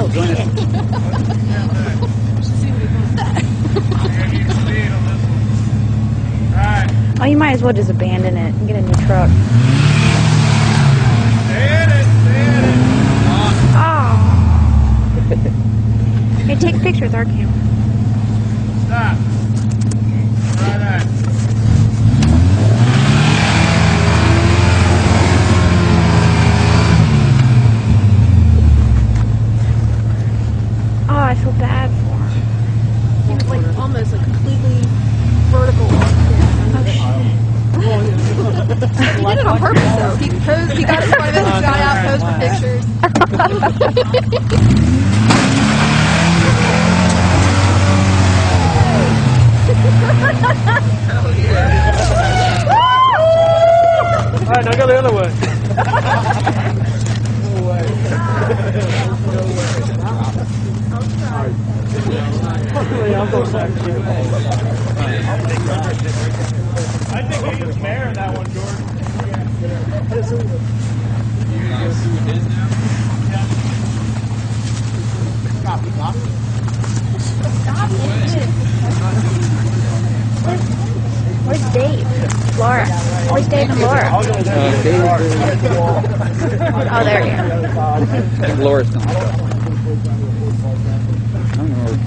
Oh, goodness. oh, you might as well just abandon it and get a new truck. Oh. hey, take pictures with our camera. Stop. Right on. I feel bad for him. He was like almost like completely vertical. Oh, he did it on purpose though. He posed, he got in front of it, he got out, posed for pictures. All right, now go the other way. I think he was mayor in that one, George. Where's Dave? Laura. Where's Dave and Laura? Uh, Oh, there you go. Dave, Laura's gone.